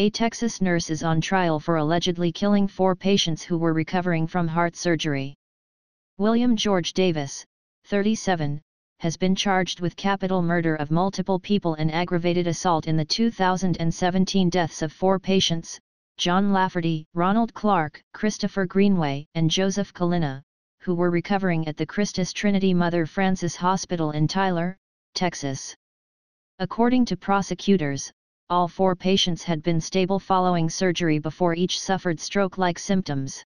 A Texas nurse is on trial for allegedly killing four patients who were recovering from heart surgery. William George Davis, 37, has been charged with capital murder of multiple people and aggravated assault in the 2017 deaths of four patients, John Lafferty, Ronald Clark, Christopher Greenway, and Joseph Kalina, who were recovering at the Christus Trinity Mother Frances Hospital in Tyler, Texas. According to prosecutors, all four patients had been stable following surgery before each suffered stroke-like symptoms.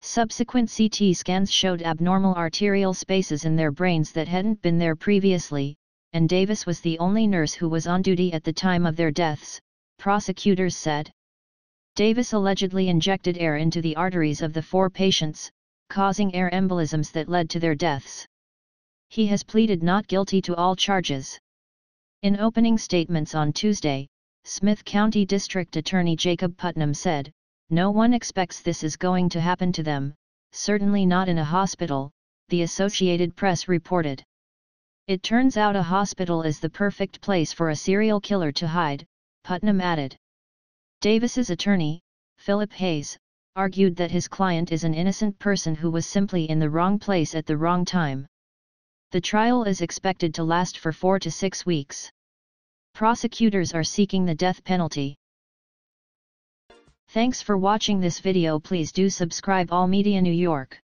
Subsequent CT scans showed abnormal arterial spaces in their brains that hadn't been there previously, and Davis was the only nurse who was on duty at the time of their deaths, prosecutors said. Davis allegedly injected air into the arteries of the four patients, causing air embolisms that led to their deaths. He has pleaded not guilty to all charges. In opening statements on Tuesday, Smith County District Attorney Jacob Putnam said, no one expects this is going to happen to them, certainly not in a hospital, the Associated Press reported. It turns out a hospital is the perfect place for a serial killer to hide, Putnam added. Davis's attorney, Philip Hayes, argued that his client is an innocent person who was simply in the wrong place at the wrong time. The trial is expected to last for four to six weeks. Prosecutors are seeking the death penalty. Thanks for watching this video please do subscribe All Media New York.